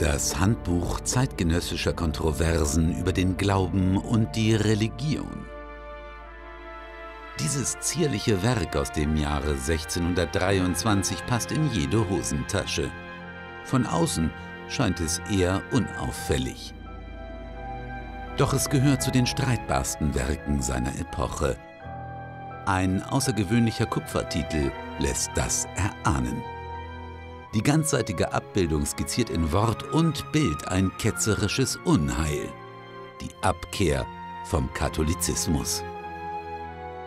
Das Handbuch zeitgenössischer Kontroversen über den Glauben und die Religion. Dieses zierliche Werk aus dem Jahre 1623 passt in jede Hosentasche. Von außen scheint es eher unauffällig. Doch es gehört zu den streitbarsten Werken seiner Epoche. Ein außergewöhnlicher Kupfertitel lässt das erahnen. Die ganzseitige Abbildung skizziert in Wort und Bild ein ketzerisches Unheil. Die Abkehr vom Katholizismus.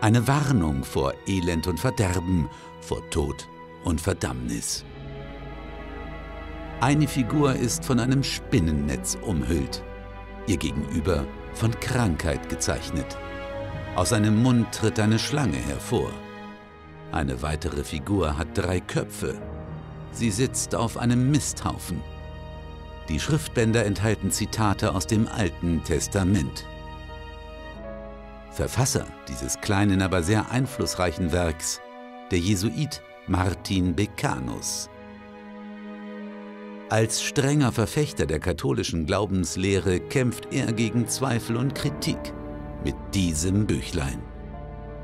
Eine Warnung vor Elend und Verderben, vor Tod und Verdammnis. Eine Figur ist von einem Spinnennetz umhüllt, ihr Gegenüber von Krankheit gezeichnet. Aus seinem Mund tritt eine Schlange hervor. Eine weitere Figur hat drei Köpfe, Sie sitzt auf einem Misthaufen. Die Schriftbänder enthalten Zitate aus dem Alten Testament. Verfasser dieses kleinen, aber sehr einflussreichen Werks, der Jesuit Martin Becanus. Als strenger Verfechter der katholischen Glaubenslehre kämpft er gegen Zweifel und Kritik mit diesem Büchlein.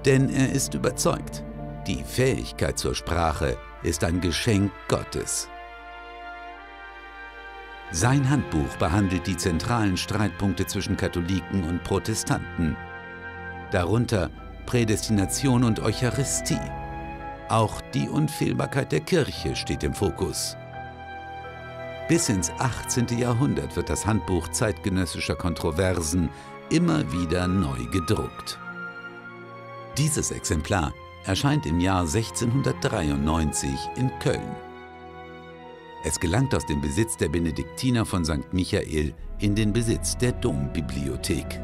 Denn er ist überzeugt, die Fähigkeit zur Sprache ist ein Geschenk Gottes. Sein Handbuch behandelt die zentralen Streitpunkte zwischen Katholiken und Protestanten, darunter Prädestination und Eucharistie. Auch die Unfehlbarkeit der Kirche steht im Fokus. Bis ins 18. Jahrhundert wird das Handbuch zeitgenössischer Kontroversen immer wieder neu gedruckt. Dieses Exemplar erscheint im Jahr 1693 in Köln. Es gelangt aus dem Besitz der Benediktiner von St. Michael in den Besitz der Dombibliothek.